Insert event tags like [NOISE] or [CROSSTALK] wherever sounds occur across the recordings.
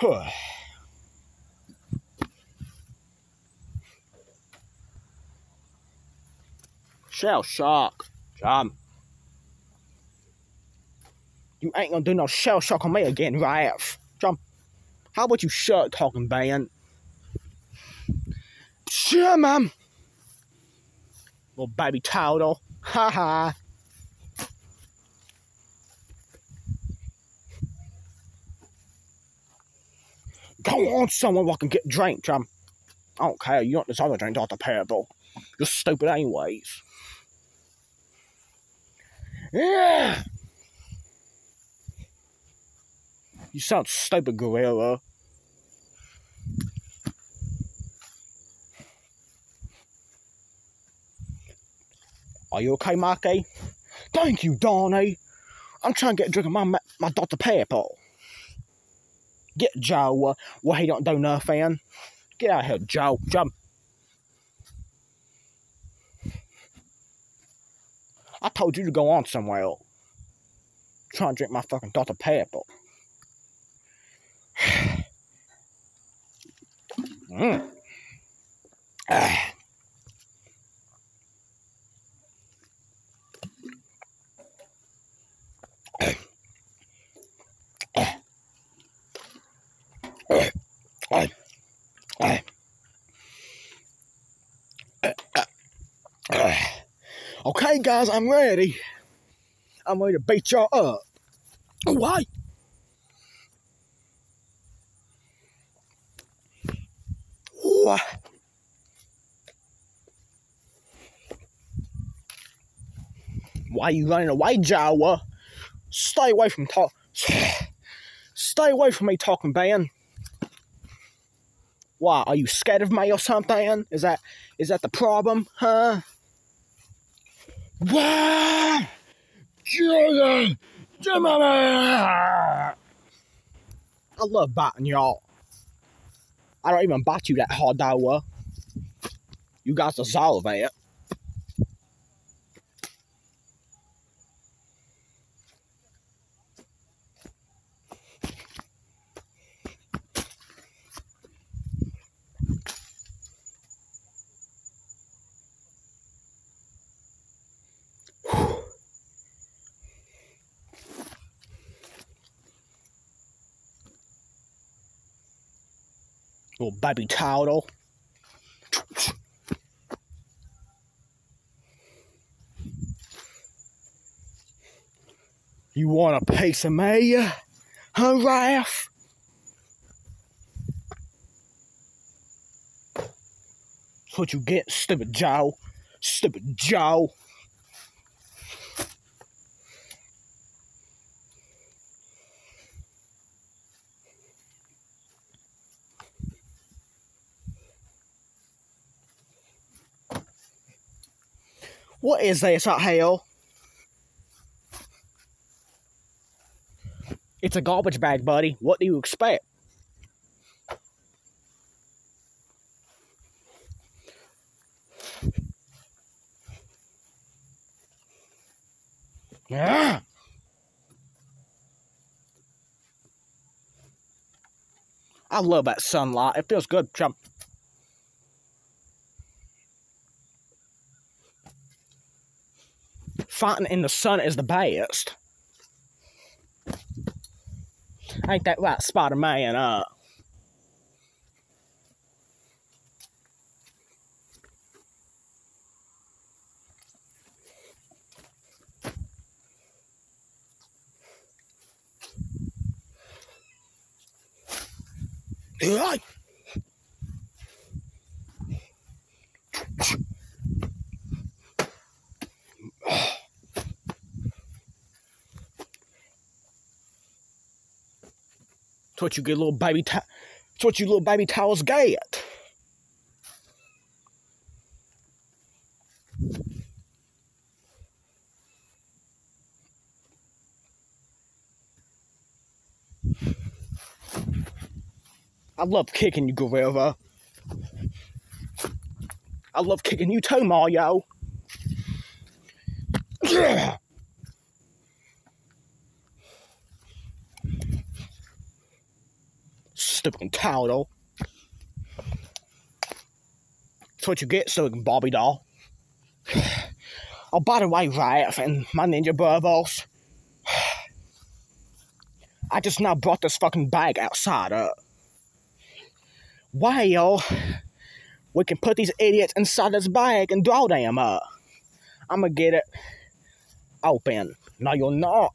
[SIGHS] Shell shock. John. You ain't gonna do no shell shock on me again, Ralph. John. How about you shut talking, Ben? Sure, ma'am. Little baby toddle. Ha ha. Go on, someone I can get a drink, John. I don't care. You want this other drink, Dr. Parable. You're stupid anyways. Yeah. You sound stupid, gorilla. Are you okay, Marky? Thank you, Donnie. I'm trying to get a drink of my my Dr. Pepper. Get Joe. Well, he don't do nothing. Get out of here, Joe. Jump. I told you to go on somewhere else. Trying to drink my fucking Dr. Pepper. [SIGHS] mm. [SIGHS] Okay, guys, I'm ready. I'm ready to beat y'all up. Oh, why? What? Why are you running away, Jawa? Stay away from talk. Stay away from me talking, Ben. Why? Are you scared of me or something? Is that is that the problem, huh? I love biting y'all. I don't even bite you that hard, though. You guys dissolve it. Little baby towel. You want a piece of me, huh, Ralph? That's what you get, stupid Joe. Stupid Joe. What is this at hell? It's a garbage bag, buddy. What do you expect? Yeah. I love that sunlight. It feels good. Jump. Fighting in the sun is the best. Ain't that right, Spider Man? Uh. Yeah. It's what you get little baby It's what you little baby towels get. I love kicking you, Gorilla. I love kicking you too, Mario. Yeah. [CLEARS THROAT] stupid coddle. That's what you get, stupid Bobby doll. [SIGHS] Oh, by the way, Raph and my Ninja Brothers, [SIGHS] I just now brought this fucking bag outside up. Well, we can put these idiots inside this bag and draw them up. I'm gonna get it open. No, you're not.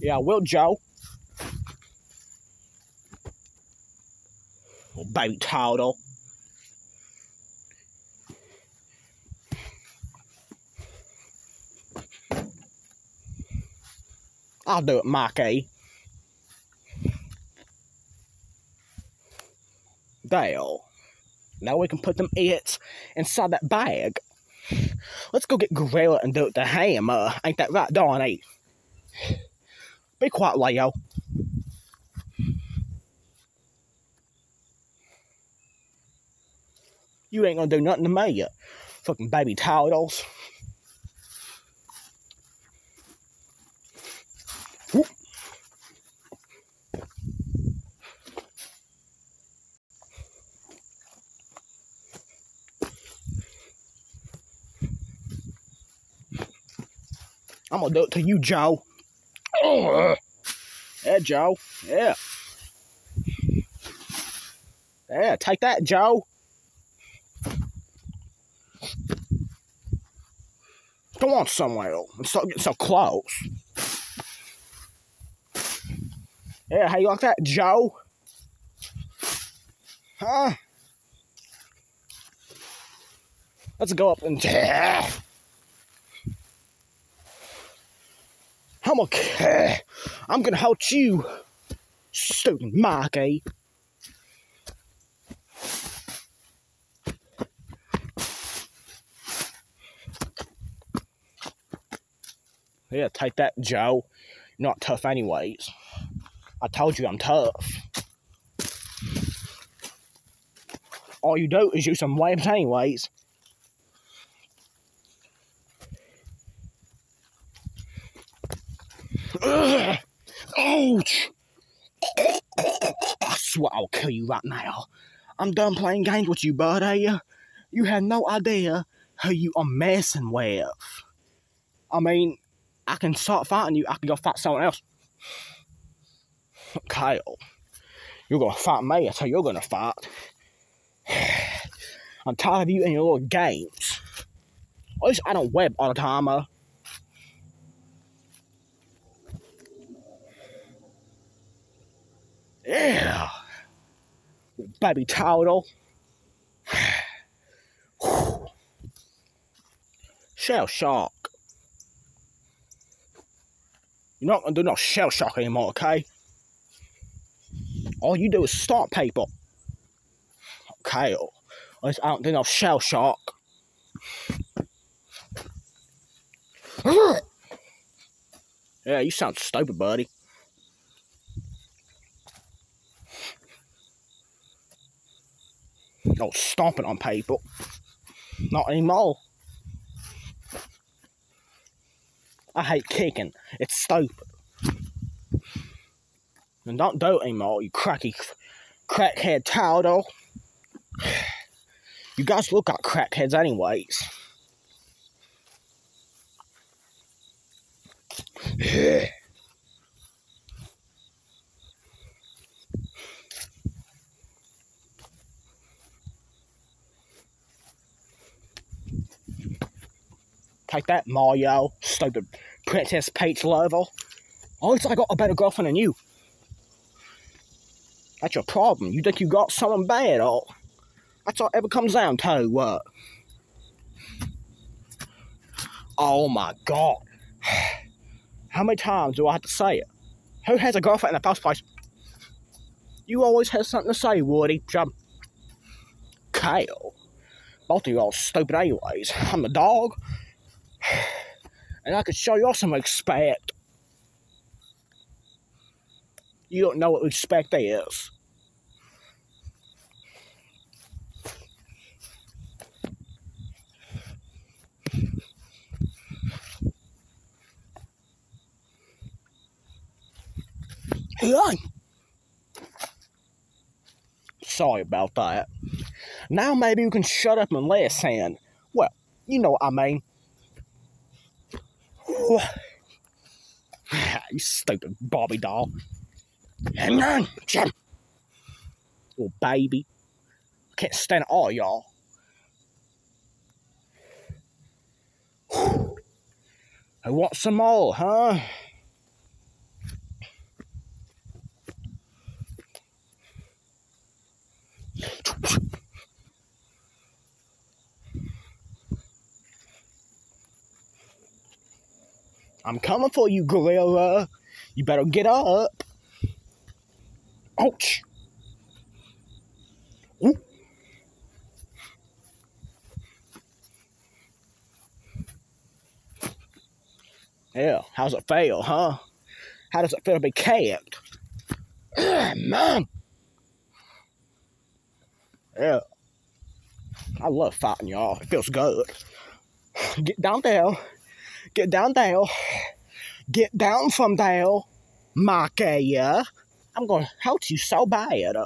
Yeah, I will, Joe. Baby turtle. I'll do it, Mikey. Dale. Now we can put them idiots inside that bag. Let's go get Gorilla and do it. Uh, ain't that right, Donnie? Be quiet, Leo. You ain't gonna do nothing to me, you fucking baby. Whoop. I'm gonna do it to you, Joe. Yeah, Joe. Yeah. Yeah, take that, Joe. On somewhere and stop getting so close. Yeah, how you like that, Joe? Huh? Let's go up and. I'm okay. I'm gonna help you, stupid Marky. Yeah, take that, Joe. Not tough anyways. I told you I'm tough. All you do is use some webs anyways. Ugh. Ouch! I swear I'll kill you right now. I'm done playing games with you, buddy. You have no idea who you are messing with. I mean, I can start fighting you. I can go fight someone else. [SIGHS] Kyle, you're gonna fight me. That's how you're gonna fight. [SIGHS] I'm tired of you and your little games. At least I don't web all the time. Uh. Yeah. Baby turtle. [SIGHS] Shell shock. You're not gonna do no shell shock anymore, okay? All you do is start people. Okay, I don't do no shell shock. yeah, you sound stupid, buddy. No stomping on people. Not anymore. I hate kicking. It's stupid. And don't do it anymore, you cracky crackhead turtle. You guys look like crackheads anyways. Take that, Mario. Stupid Princess Peach lover. At least I got a better girlfriend than you. That's your problem. You think you got someone bad, or that's all ever comes down to. What? Oh my god. [SIGHS] How many times do I have to say it? Who has a girlfriend in the first place? You always have something to say, Woody. Jump. Kale. Both of you all stupid anyways. I'm the dog. And I could show y'all some respect. You don't know what respect is. Hey, sorry about that. Now maybe you can shut up and listen. Well, you know what I mean. [SIGHS] you stupid Barbie doll. Hang on, Jim. Little baby. I can't stand all y'all. [SIGHS] I want some more, huh? I'm coming for you, gorilla. You better get up. Ouch. Ooh. Yeah, how's it feel, huh? How does it feel to be capped? Man. Yeah. I love fighting y'all. It feels good. [SIGHS] Get down there. Get down there. Get down from there. Micaiah. I'm gonna hurt you so bad.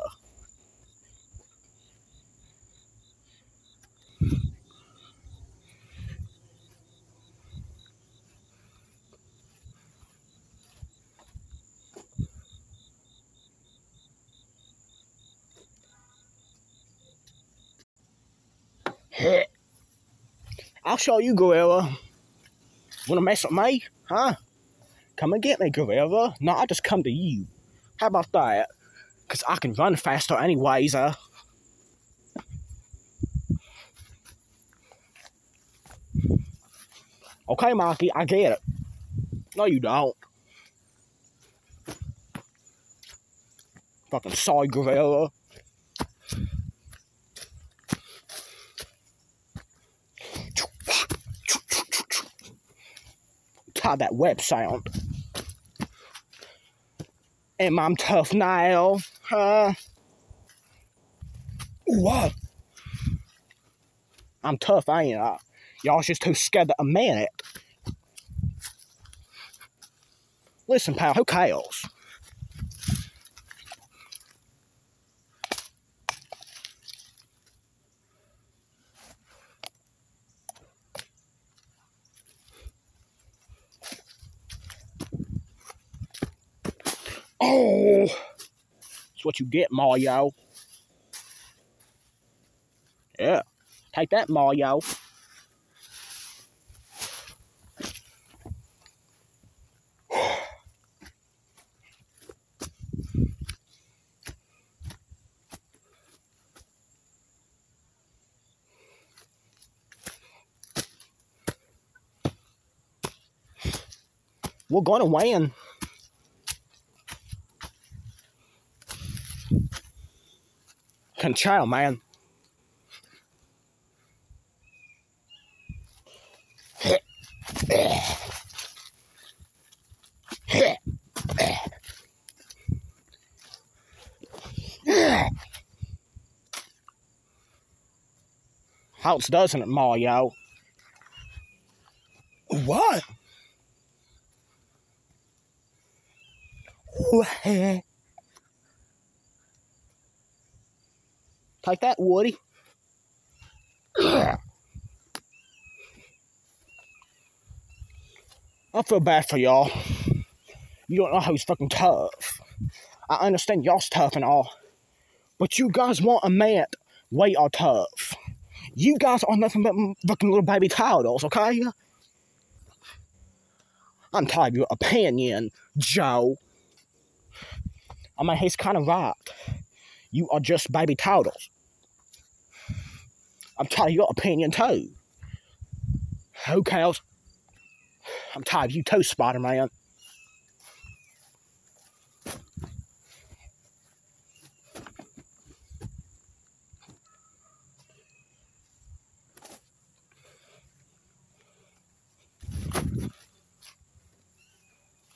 I'll show you, Gorilla. Wanna mess with me? Huh? Come and get me, Gorilla. No, I just come to you. How about that? Because I can run faster anyways, uh. Okay, Mikey, I get it. No, you don't. Fucking sorry, Gorilla. Tie that web sound. Am I'm tough now? Huh? What? Ah. I'm tough, I ain't uh, I? Y'all's just too scared to admit it. Listen, pal, who cares? Oh, that's what you get, Mario. Yeah, take that, Mario. We're gonna win. Control, man. Helps, doesn't it, Mario? What? What? Take that, Woody. I feel bad for y'all. You don't know who's fucking tough. I understand y'all's tough and all. But you guys want a man way are tough. You guys are nothing but fucking little baby turtles, okay? I'm tired of your opinion, Joe. I mean, he's kind of right. You are just baby turtles. I'm tired of your opinion too. Who cares? I'm tired of you too, Spider Man.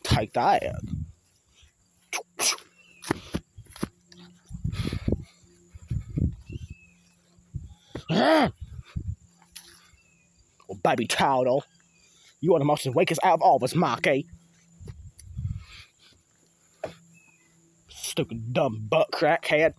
Take that. Well, baby child, oh. you are the most awakest out of all of us, Marky. Stupid dumb butt crackhead.